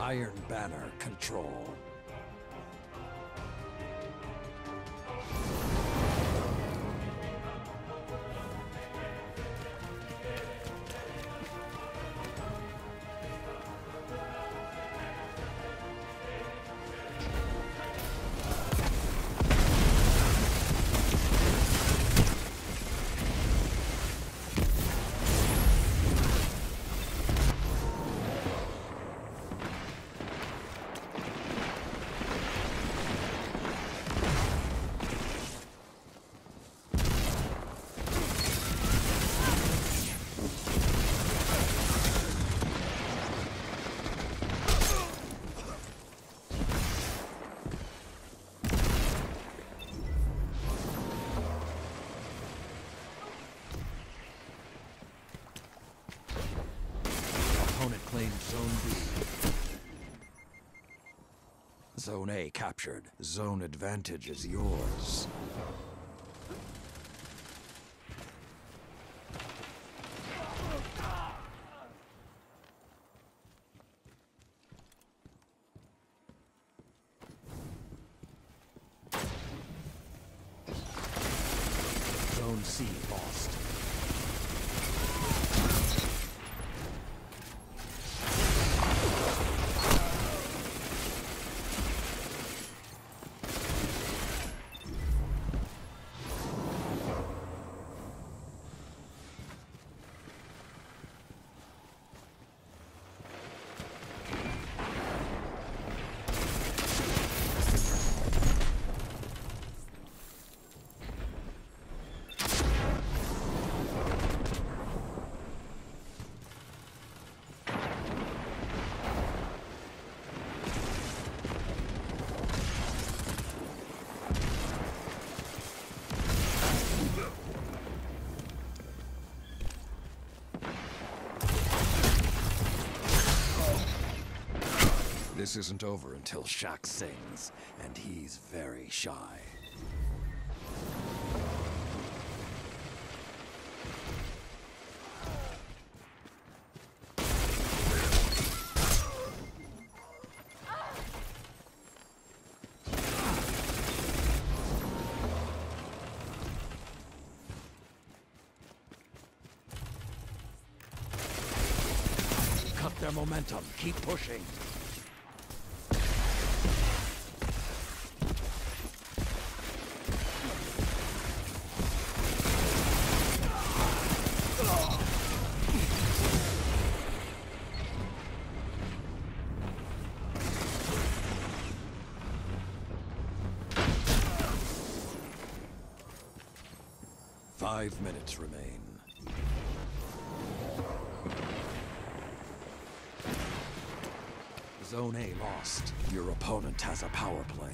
Iron Banner control. Opponent claims Zone B. Zone A captured. Zone advantage is yours. Zone C lost. This isn't over until Shaq sings, and he's very shy. Cut their momentum. Keep pushing. Five minutes remain. Zone A lost. Your opponent has a power play.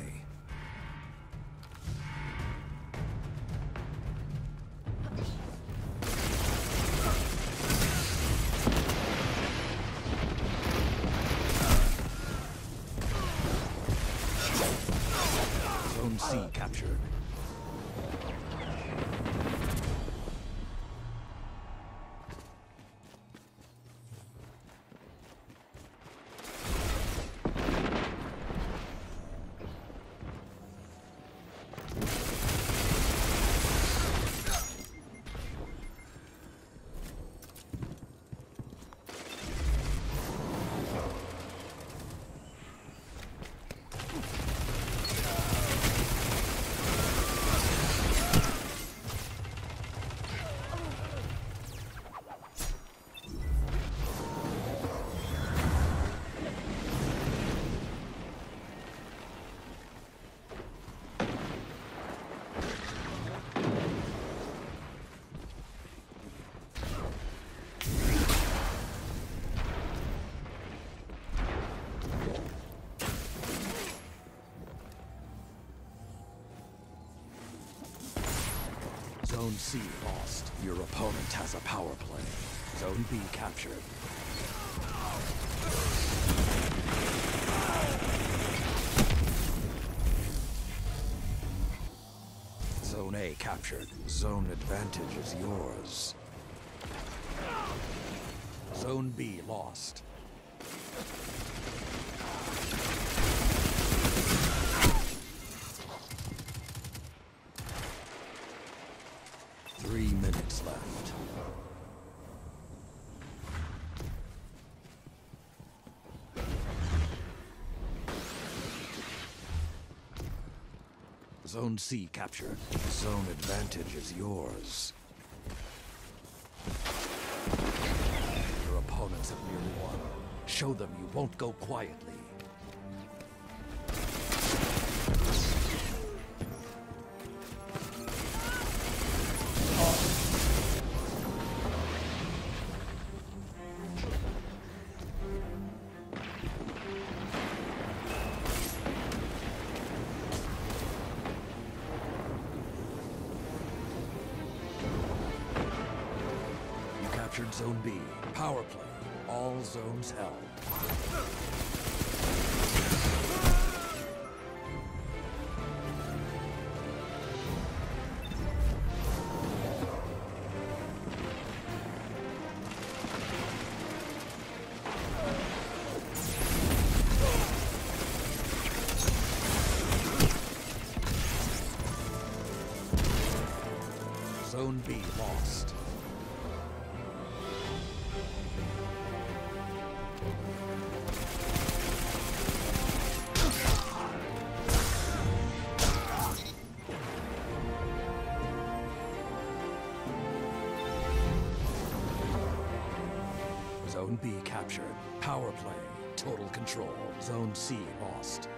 Zone C lost. Your opponent has a power play. Zone B captured. Zone A captured. Zone advantage is yours. Zone B lost. Three minutes left. Zone C captured. Zone advantage is yours. Your opponents have nearly won. Show them you won't go quietly. Zone B. Power play. All zones held. Zone B lost. Zone B captured. Power play. Total control. Zone C lost.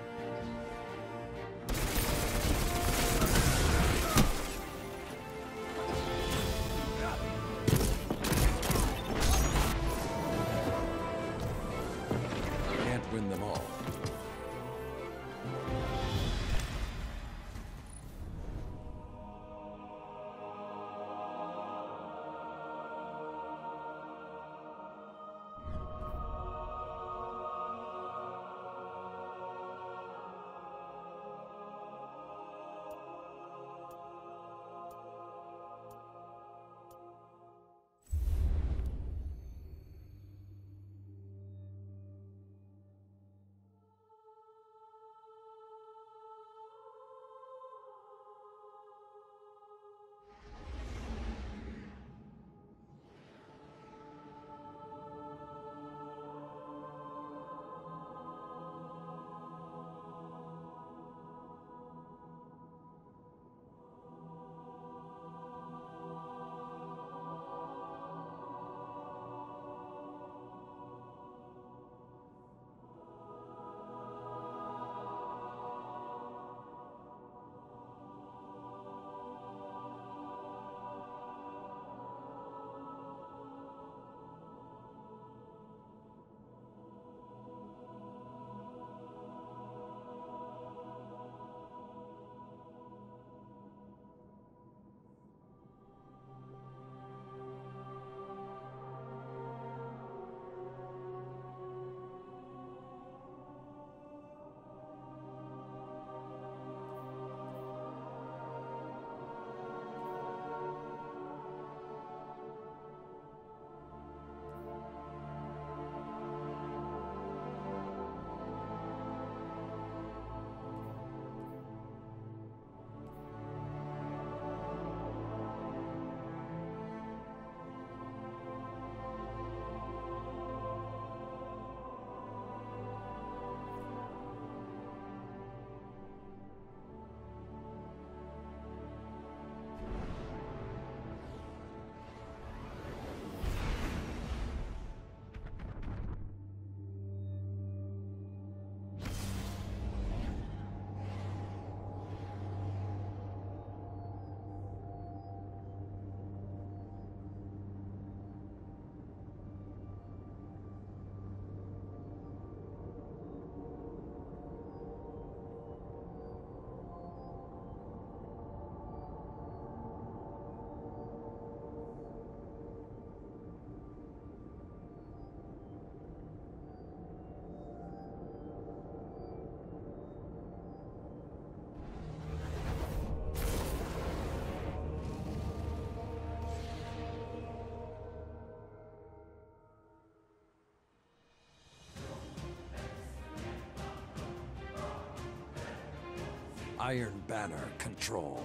Iron Banner control.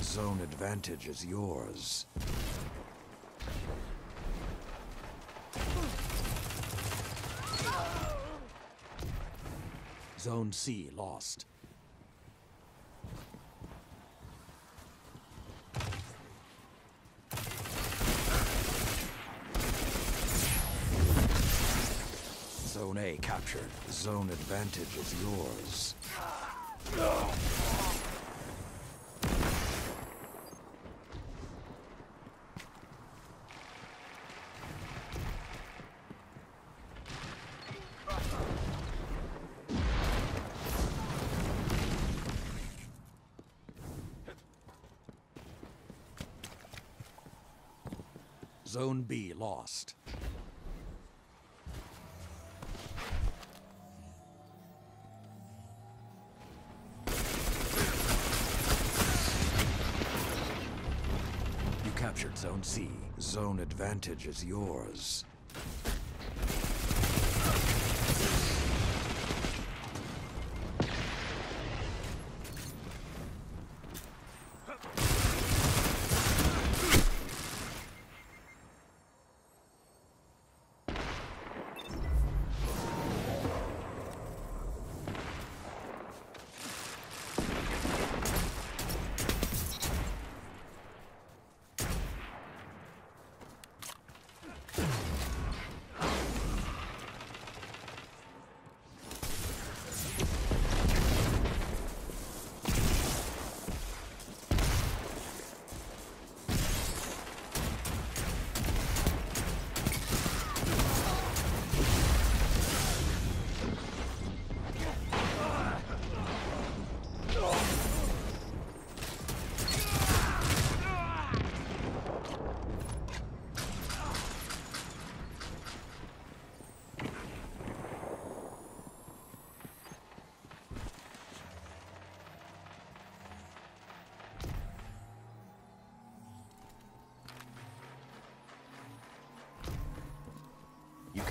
Zone advantage is yours. Zone C lost. Zone A captured. Zone advantage is yours. Zone B lost. You captured Zone C. Zone advantage is yours.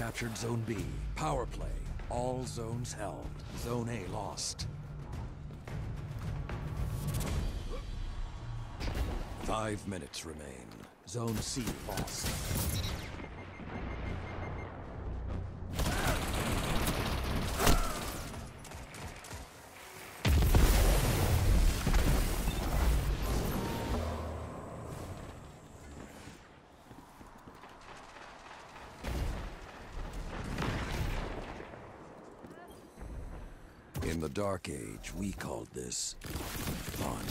Captured Zone B. Power play. All zones held. Zone A lost. Five minutes remain. Zone C lost. Dark Age, we called this fun.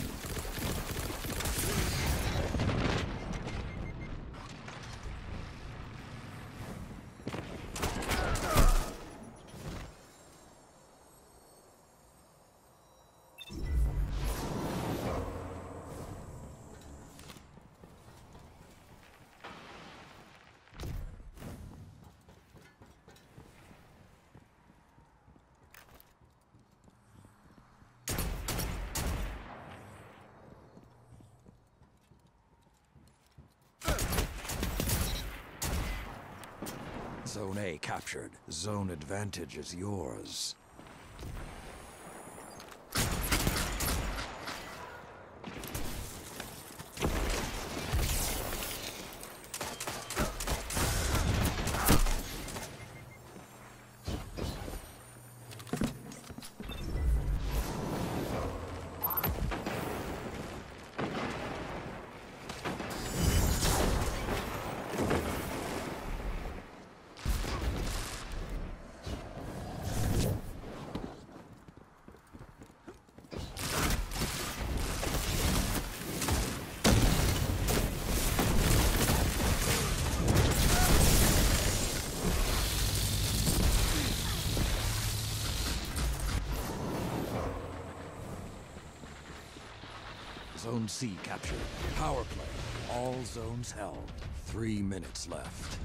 Zone A captured. Zone advantage is yours. Zone C captured. Power play. All zones held. Three minutes left.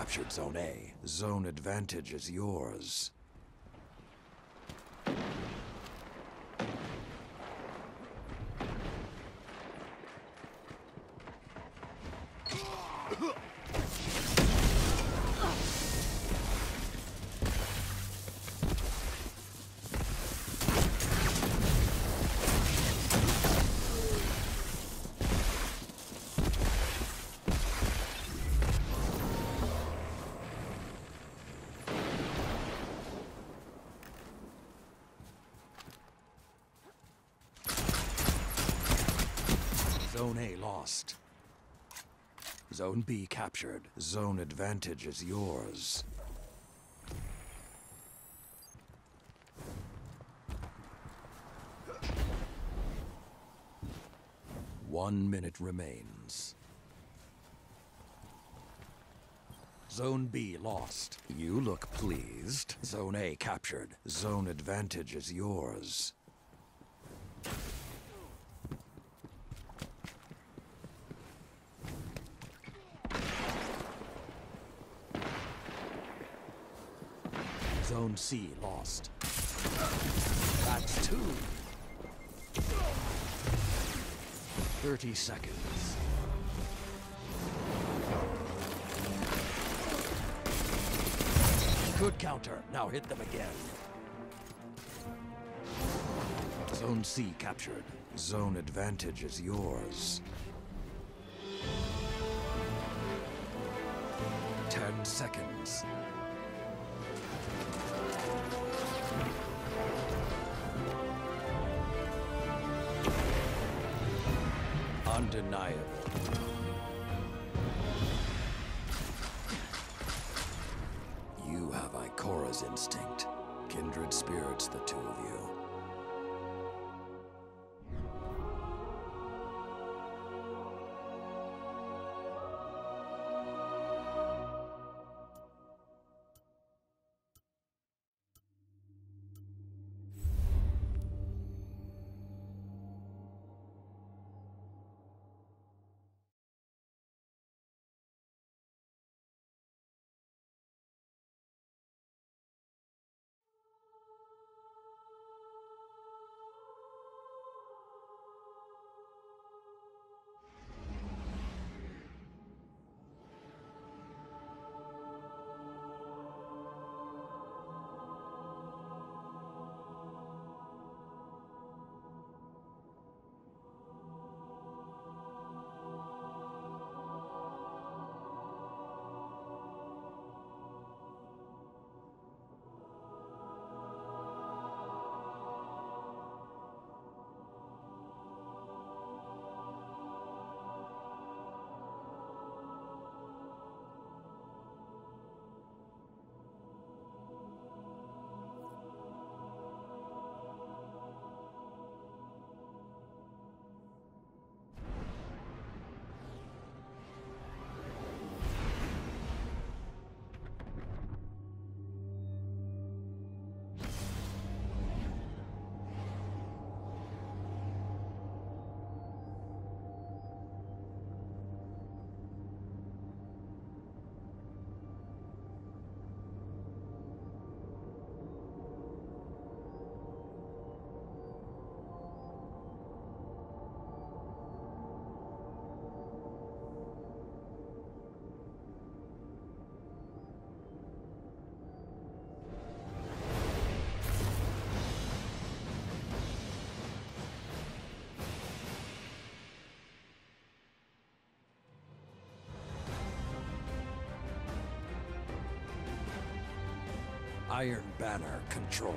Captured Zone A. Zone advantage is yours. Zone A lost. Zone B captured. Zone advantage is yours. One minute remains. Zone B lost. You look pleased. Zone A captured. Zone advantage is yours. Zone C lost. That's two. 30 seconds. Good counter. Now hit them again. Zone C captured. Zone advantage is yours. Ten seconds. Undeniable. Iron Banner control.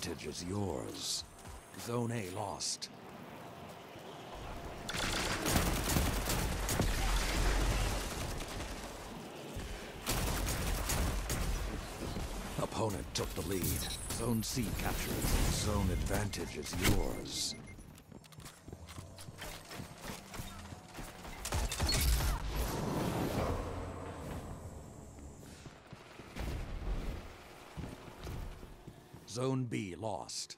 advantage is yours. Zone A lost. Opponent took the lead. Zone C captured. Zone advantage is yours. Zone B lost.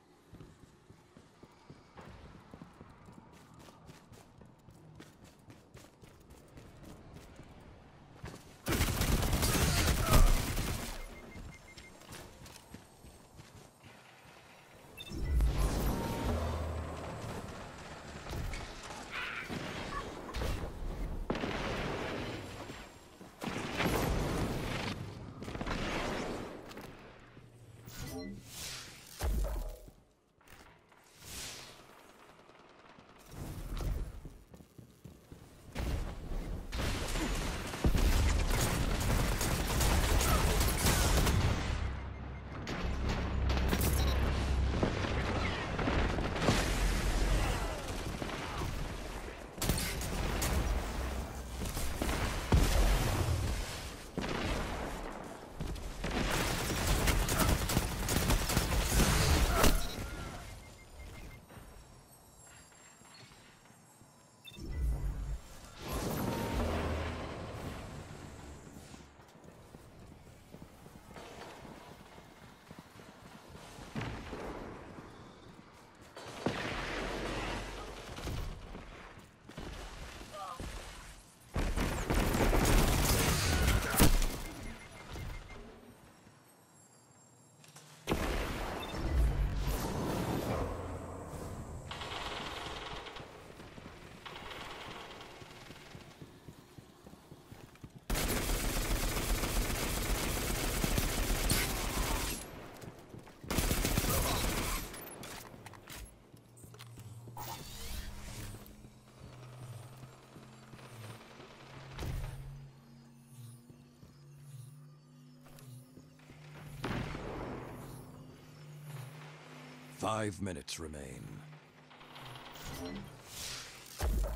Five minutes remain.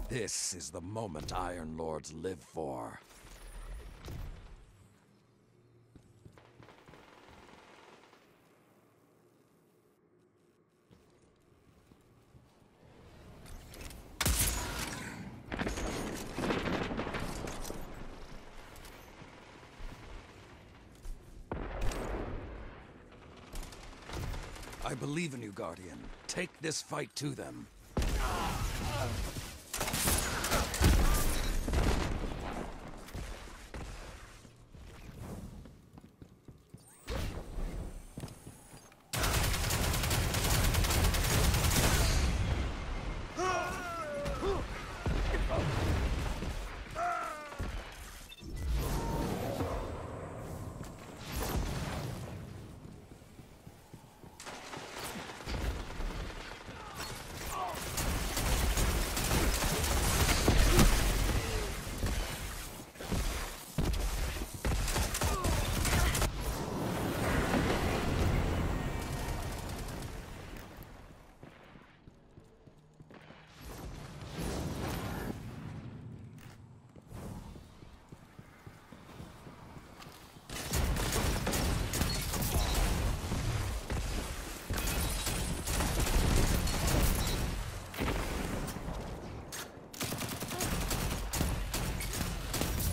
This is the moment Iron Lords live for. I believe in you, Guardian. Take this fight to them.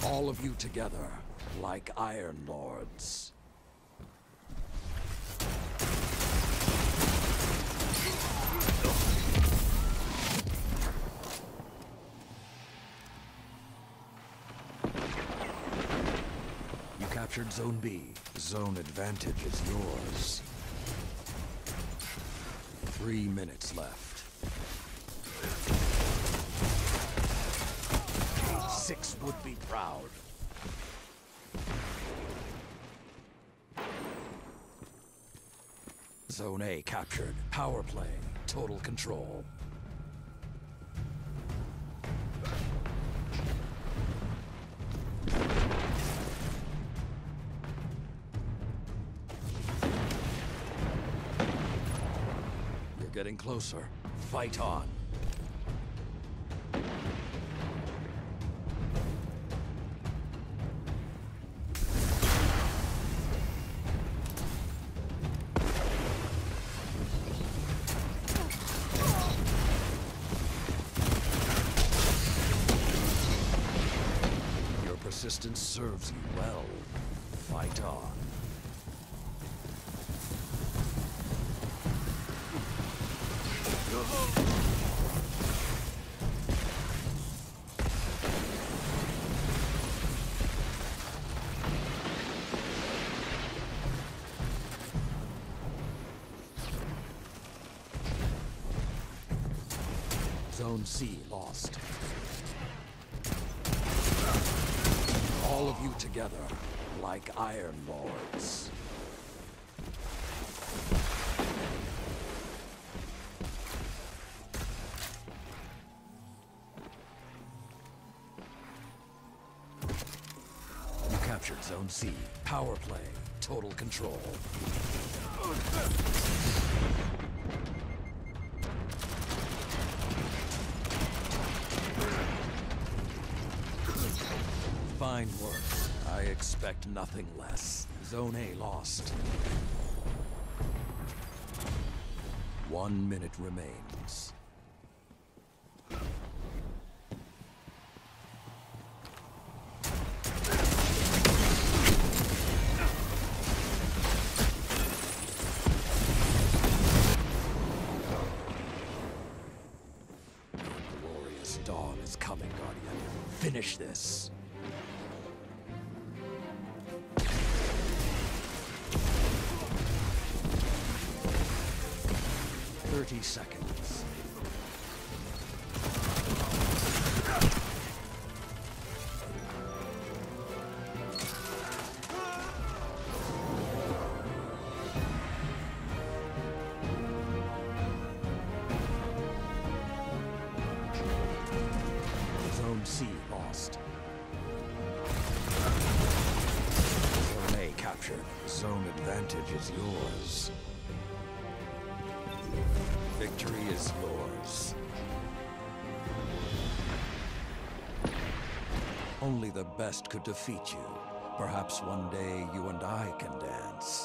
All of you together, like Iron Lords. You captured Zone B. Zone advantage is yours. Three minutes left. Would be proud. Zone A captured. Power play. Total control. You're getting closer. Fight on. Serves you well. Fight on. Zone C lost. All of you together, like Iron Lords. You captured Zone C. Power play. Total control. Fine work. I expect nothing less. Zone A lost. One minute remains. Dawn is coming, Guardian. Finish this. Thirty seconds. Defeat you. Perhaps one day you and I can dance.